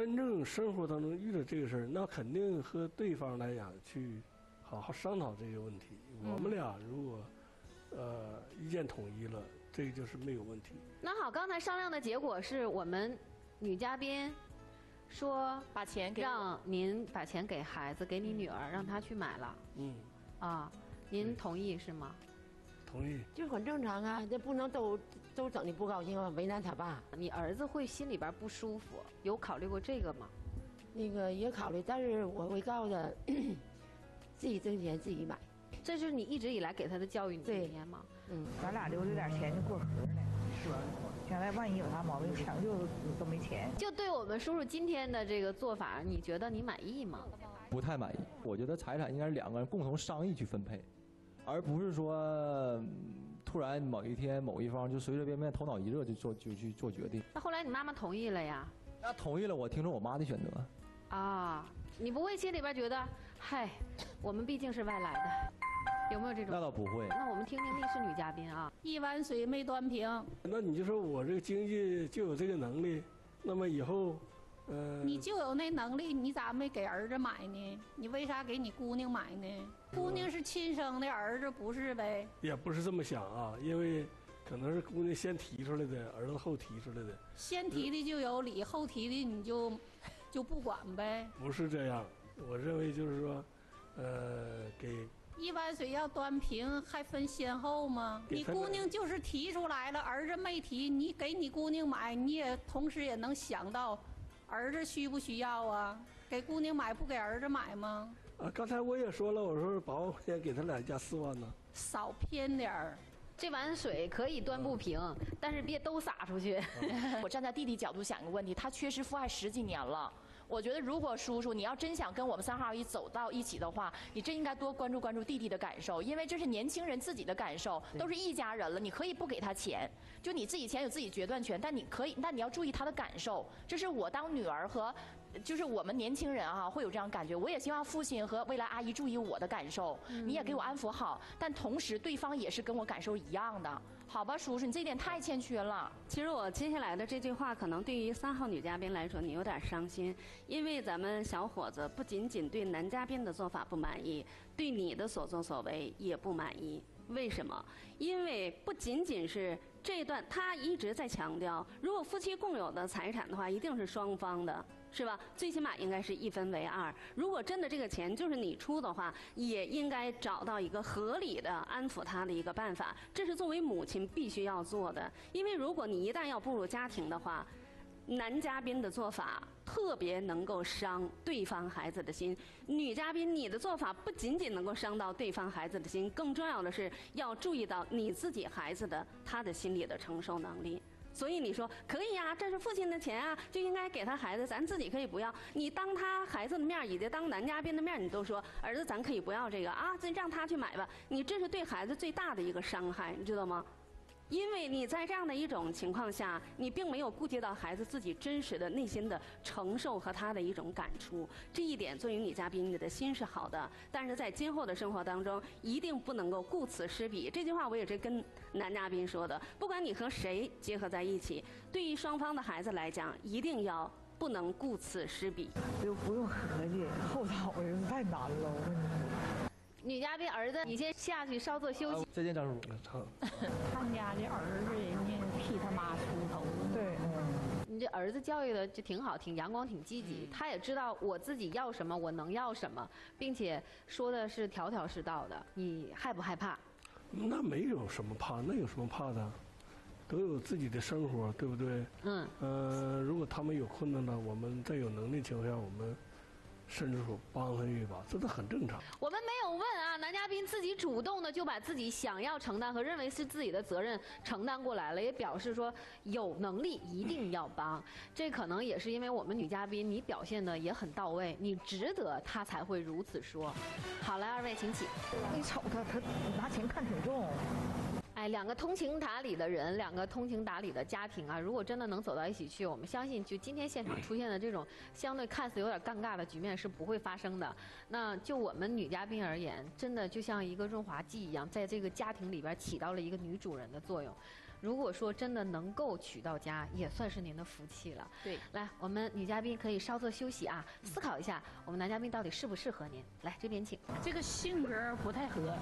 真正生活当中遇到这个事儿，那肯定和对方来讲去好好商讨这个问题。我们俩如果呃意见统一了，这个就是没有问题。那好，刚才商量的结果是我们女嘉宾说把钱给让您把钱给孩子，给你女儿，让她去买了嗯，啊。您同意是吗？同意。就很正常啊，这不能都都整的不高兴，为难他爸。你儿子会心里边不舒服，有考虑过这个吗？那个也考虑，但是我会告诉他，自己挣钱自己买。这是你一直以来给他的教育理对念吗？嗯，咱俩留着点钱就过河了，将来万一有啥毛病，抢救都没钱。就对我们叔叔今天的这个做法，你觉得你满意吗？不太满意。我觉得财产应该是两个人共同商议去分配，而不是说嗯突然某一天某一方就随随便便头脑一热就做就去做决定。那后来你妈妈同意了呀？那同意了，我听从我妈的选择。啊，你不会心里边觉得，嗨，我们毕竟是外来的，有没有这种？那倒不会。那我们听听历史女嘉宾啊，一碗水没端平，那你就说我这个经济就有这个能力，那么以后，呃，你就有那能力，你咋没给儿子买呢？你为啥给你姑娘买呢？姑娘是亲生的，儿子不是呗？也不是这么想啊，因为可能是姑娘先提出来的，儿子后提出来的，先提的就有理，后提的你就就不管呗。不是这样。我认为就是说，呃，给一碗水要端平，还分先后吗？你姑娘就是提出来了，儿子没提，你给你姑娘买，你也同时也能想到，儿子需不需要啊？给姑娘买不给儿子买吗？啊，刚才我也说了，我说八万块钱给他俩加四万呢。少偏点儿。这碗水可以端不平，但是别都洒出去。我站在弟弟角度想一个问题，他缺失父爱十几年了。我觉得，如果叔叔你要真想跟我们三号一走到一起的话，你真应该多关注关注弟弟的感受，因为这是年轻人自己的感受，都是一家人了，你可以不给他钱，就你自己钱有自己决断权，但你可以，但你要注意他的感受。这是我当女儿和，就是我们年轻人啊会有这样感觉。我也希望父亲和未来阿姨注意我的感受，你也给我安抚好，但同时对方也是跟我感受一样的，好吧，叔叔，你这点太欠缺了。其实我接下来的这句话，可能对于三号女嘉宾来说，你有点伤心，因为咱们小伙子不仅仅对男嘉宾的做法不满意，对你的所作所为也不满意。为什么？因为不仅仅是这一段，他一直在强调，如果夫妻共有的财产的话，一定是双方的，是吧？最起码应该是一分为二。如果真的这个钱就是你出的话，也应该找到一个合理的安抚他的一个办法，这是作为母亲必须要做的。因为如果你一旦要步入家庭的话，男嘉宾的做法特别能够伤对方孩子的心，女嘉宾你的做法不仅仅能够伤到对方孩子的心，更重要的是要注意到你自己孩子的他的心理的承受能力。所以你说可以呀、这是父亲的钱啊，就应该给他孩子，咱自己可以不要。你当他孩子的面儿，以及当男嘉宾的面儿，你都说儿子，咱可以不要这个啊，这让他去买吧。你这是对孩子最大的一个伤害，你知道吗？因为你在这样的一种情况下，你并没有顾及到孩子自己真实的内心的承受和他的一种感触。这一点，作为女嘉宾，你的心是好的，但是在今后的生活当中，一定不能够顾此失彼。这句话我也是跟男嘉宾说的。不管你和谁结合在一起，对于双方的孩子来讲，一定要不能顾此失彼。就不用合计，后讨人太难了，我跟你说。女嘉宾儿子，你先下去稍作休息。再见，张叔叔。好，他家的儿子，人家替他妈出头。对，嗯。你这儿子教育的就挺好，挺阳光，挺积极。他也知道我自己要什么，我能要什么，并且说的是条条是道的。你害不害怕？那没有什么怕，那有什么怕的？都有自己的生活，对不对？嗯。呃，如果他们有困难了，我们在有能力情况下，我们伸出手帮他一把，这都很正常。我们没有问啊，男嘉宾自己主动的就把自己想要承担和认为是自己的责任承担过来了，也表示说有能力一定要帮。这可能也是因为我们女嘉宾你表现的也很到位，你值得他才会如此说。好，来二位请起。你瞅他，他拿钱看挺重。哎，两个通情达理的人，两个通情达理的家庭啊，如果真的能走到一起去，我们相信，就今天现场出现的这种相对看似有点尴尬的局面是不会发生的。那就我们女嘉宾而言，真的就像一个润滑剂一样，在这个家庭里边起到了一个女主人的作用。如果说真的能够娶到家，也算是您的福气了。对，来，我们女嘉宾可以稍作休息啊，思考一下我们男嘉宾到底适不适合您。来，这边请。这个性格不太合。